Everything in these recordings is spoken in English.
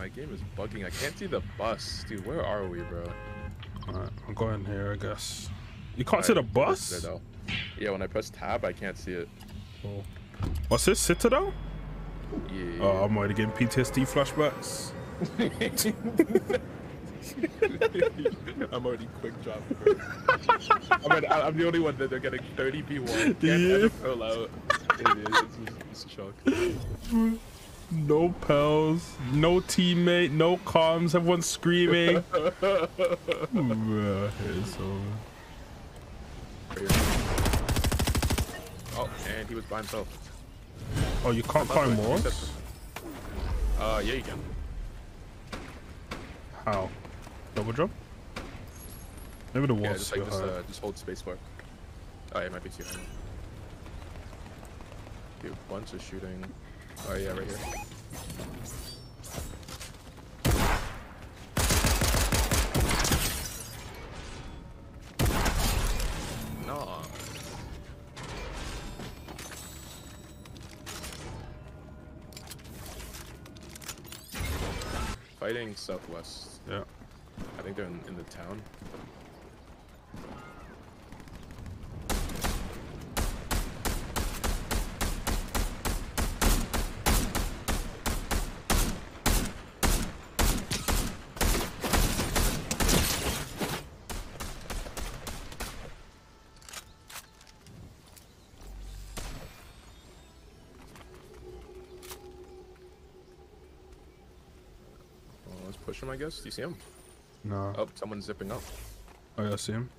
my game is bugging. I can't see the bus, dude. Where are we, bro? Alright, I'm going here, I guess. You can't see the bus? Citadel. Yeah, when I press tab, I can't see it. Oh. What's this, Citadel? Yeah. Oh, I'm already getting PTSD flashbacks. I'm already quick drop. I'm, already- I'm the only one that they're getting 30 p1. Can't Yeah. ever out. It is. It's, it's. No pals, no teammate, no comms, everyone's screaming. Bruh, it's over. Oh, and he was by himself. Oh, you can't That's climb what- walls? Uh, yeah, you can. How? Double jump? Maybe the Yeah, walls just like just, high. uh, just hold spacebar. Oh, yeah, it might be too high. Dude, bunch of shooting. Oh yeah, right here. No. Fighting southwest. Yeah. I think they're in, in the town. Push him, I guess. Do you see him? No. Oh, someone's zipping up. Oh, yeah, I see him.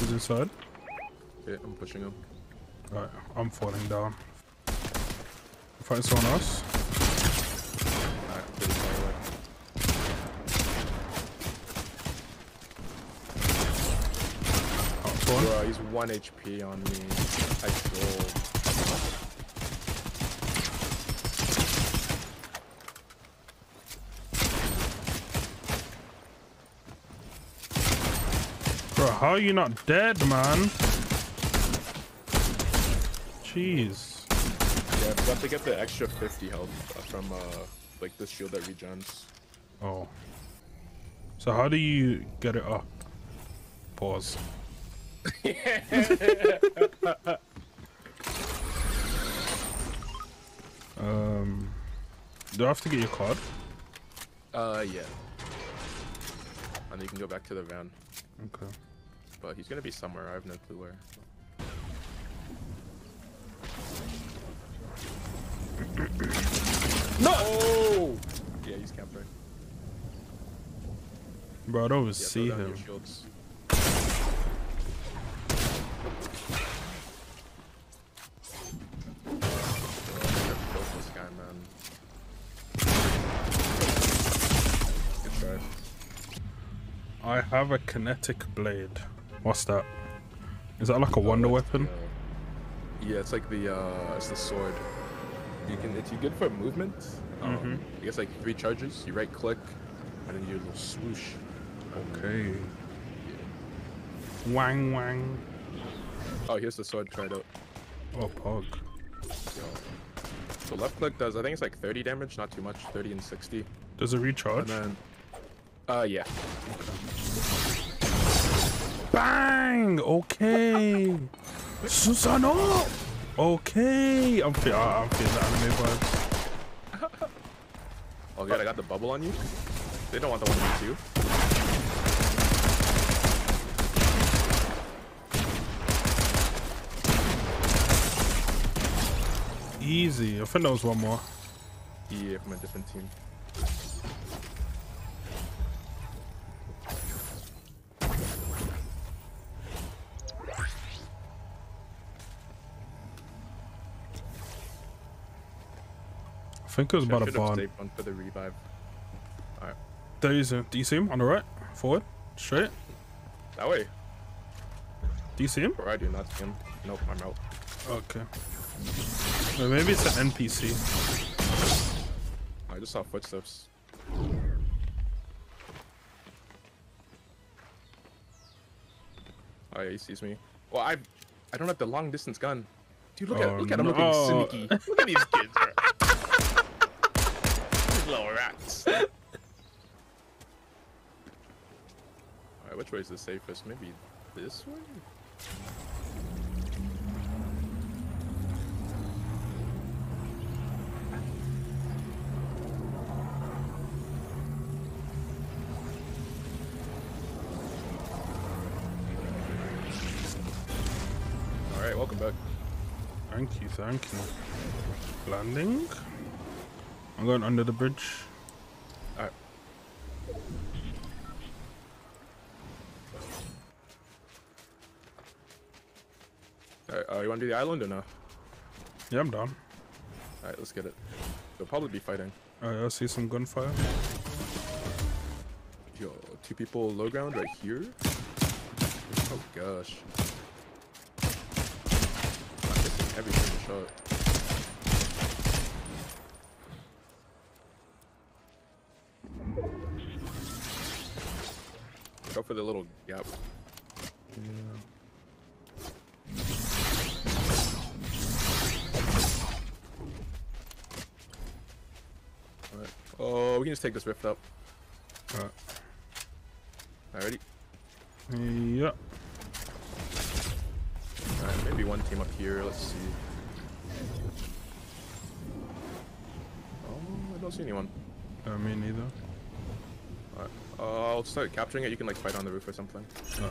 He's inside. Yeah, I'm pushing him. Alright, I'm falling down. Someone else. I'm far away. Oh. Bro, he's 1 HP on me. I trolled. Bro, how are you not dead, man? Jeez. Yeah, I forgot to get the extra 50 health uh, from, uh, like, the shield that regens. Oh. So how do you get it up? Pause. um, do I have to get your card? Uh, yeah. And you can go back to the van. Okay. But he's gonna be somewhere, I have no clue where. no! Oh! Yeah, he's camping. Bro, I don't even Yeah, see him. your shields. Bro, I gotta kill this guy, man. Good try. I have a kinetic blade. What's that? Is that like a wonder Oh, weapon? the, uh, yeah, it's like the uh, it's the sword. You can it's good for movement. Um, Mhm. I guess like three charges. You right click, and then you do a little swoosh. Okay. Wang wang. Oh, here's the sword. Try it out. Oh, pog. Yo. So left click does I think it's like 30 damage, not too much, 30 and 60. Does it And recharge? then, uh, yeah. Bang! Okay. Susanoo! Okay. I'm, fe- uh, I'm feeling the anime vibes. Oh god, I got the bubble on you. They don't want the one on you too. Easy. I think there was one more. Yeah, from a different team. Think it was about a barn. for the revive. Alright, There There uh, is a. Do you see him on the right? Forward? Straight? that way. Do you see him? Or I do not see him. Nope, I'm out. Okay. Or maybe it's an NPC. I just saw footsteps. Oh yeah, he sees me. Well, I, I don't have the long distance gun. Dude, look at Oh, look at no. looking sneaky. Look at these kids, bro. These little. Alright, which way is the safest? Maybe this way? Alright, welcome back. Thank you, thank you. Landing. I'm going under the bridge. Alright. Alright, uh, you wanna do the island or no? Yeah, I'm down. Alright, let's get it. They'll probably be fighting. Uh, I see some gunfire. Yo, two people low ground right here? Oh gosh. I'm missing every single shot. Go for the little gap. Yeah. Alright. Oh, we can just take this rift up. Alright. Alrighty. Yeah. Alright, maybe one team up here. Let's see. Oh, I don't see anyone. Uh, me neither. Alright. Uh, I'll start capturing it. You can like fight on the roof or something. Uh,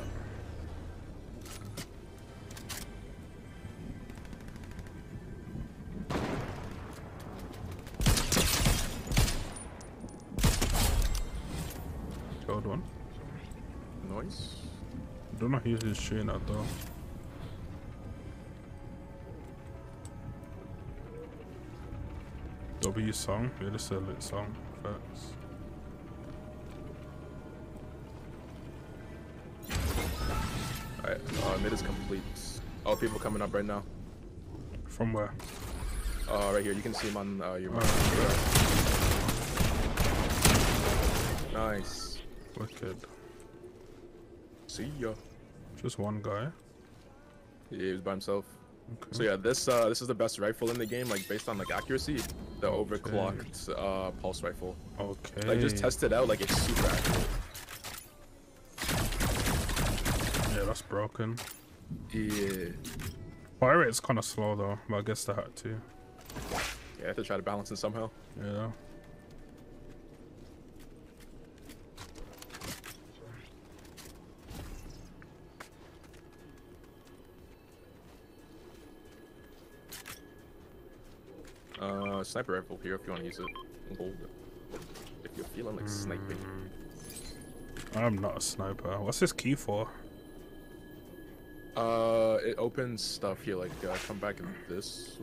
killed one. Noise. Don't know who he's shooting at though. W song, yeah, this is a lit song. Facts. Is complete. Oh, people coming up right now. From where? Uh, right here. You can see them on uh, your. Oh, Nice. Wicked. See ya. Just one guy. Yeah, he was by himself. Okay. So yeah, this uh, this is the best rifle in the game, like based on like accuracy. The Okay. overclocked uh, pulse rifle. Okay. Like just test it out, like it's super accurate. Yeah, that's broken. Yeah. Fire rate's kind of slow though, but I guess they had to. Yeah, I have to try to balance it somehow. Yeah. Uh, sniper rifle here if you want to use it. Gold. If you're feeling like sniping. I'm not a sniper. What's this key for? Uh, it opens stuff here, like uh, come back in this.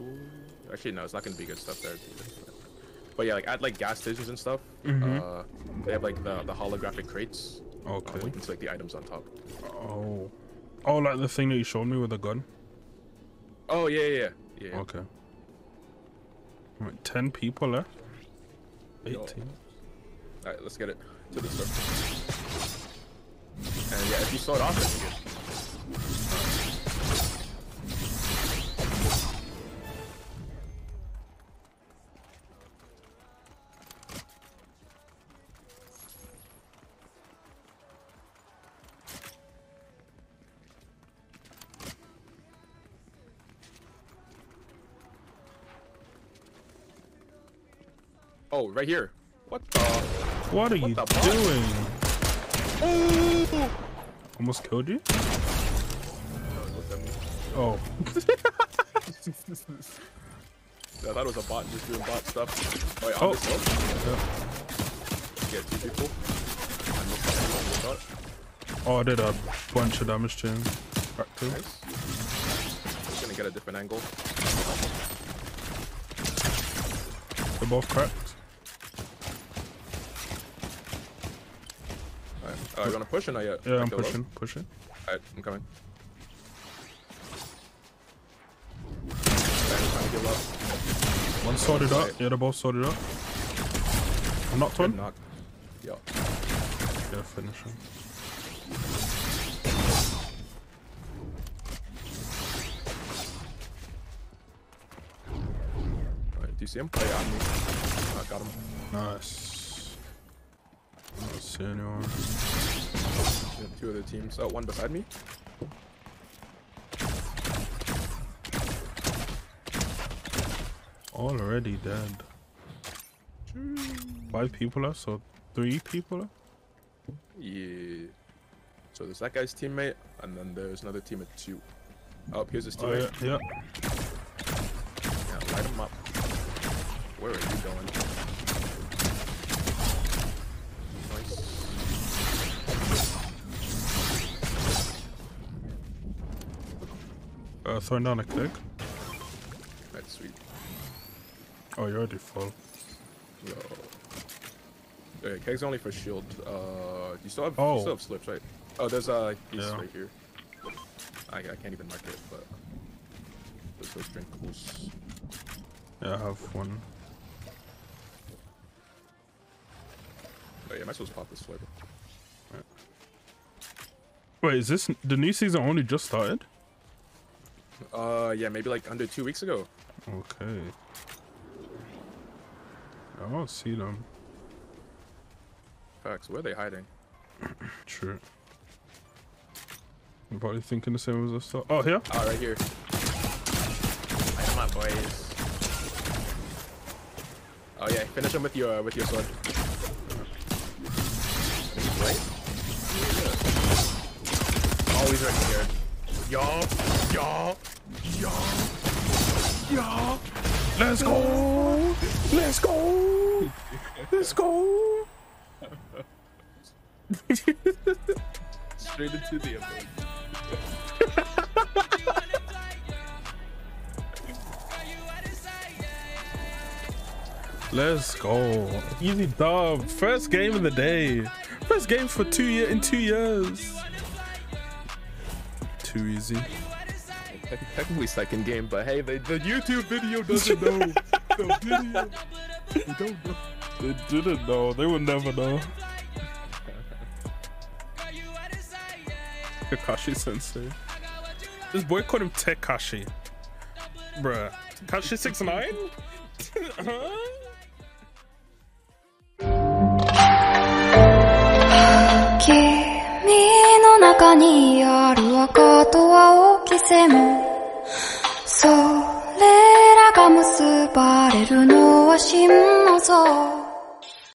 Actually, no, it's not gonna be good stuff there. But yeah, like at like gas stations and stuff, Mhm. uh, they have like the the holographic crates. Uh, Okay. you can select the items on top. Oh. Oh, like the thing that you showed me with the gun? Oh yeah, yeah, yeah. yeah. Okay. Right, 10 people left? Yo. 18. All right, let's get it to the surface. And yeah, if you saw it off, that's good. Oh, right here. What the? What are What you doing? Oh! Almost killed you? Oh, no, it looked at me. Oh. Yeah, I thought it was a bot just doing bot stuff. Oh, yeah, Oh. Yeah. Two people. I missed that one with that. Oh, I did a bunch of damage to him. Back to. Nice. Just gonna get a different angle. They're both cracked. Alright. Uh, you wanna push or not yet? Yeah, I'm Like, go low? pushing, pushing. Alright, I'm coming. Trying to give up. One sorted up. Right. Yeah, they're both sorted up. I'm knocked Good one. knock. Yo. Yeah, finish him. you see him? Oh yeah, on me. I got him. Nice. I don't see anyone. Yeah, two other teams. Oh, one beside me. Already dead. Five people left, so three people left? Yeah. So there's that guy's teammate, and then there's another team of two. Oh, here's his Oh, teammate. yeah, yeah. Yeah, light him up. Where are you going? Uh, throwing down a click. That's sweet. Oh, you're already full. Yo. Okay, keg's only for shield. Uh, you still have Oh. you still have slips, right? Oh, there's a piece Yeah. right here. I, I can't even mark it, but there's those drinkles. Yeah, I have one. Oh yeah, am I supposed to pop this slip? Wait, is this the new season only just started? Uh, yeah, maybe like under two weeks ago. Okay. I don't see them. Facts. Where are they hiding? True. I'm probably thinking the same as us. Oh, here? Oh, right here. Light up, boys. Oh yeah, finish him with your with your sword. Right? Always right here. Y'all, y'all, y'all, y'all. Let's go! Let's go! Let's go! Straight into the abyss. Let's go. Easy dub. First game of the day. First game for two year in two years. Too easy. Technically second game, but hey, the, the YouTube video doesn't know. the video, we don't know. They didn't know. They would never know. Kakashi Sensei. This boy called him Tekashi. Bruh. Tekashi 6 9 huh? 君の中にある赤と青き線。それらが結ばれるのは真の像。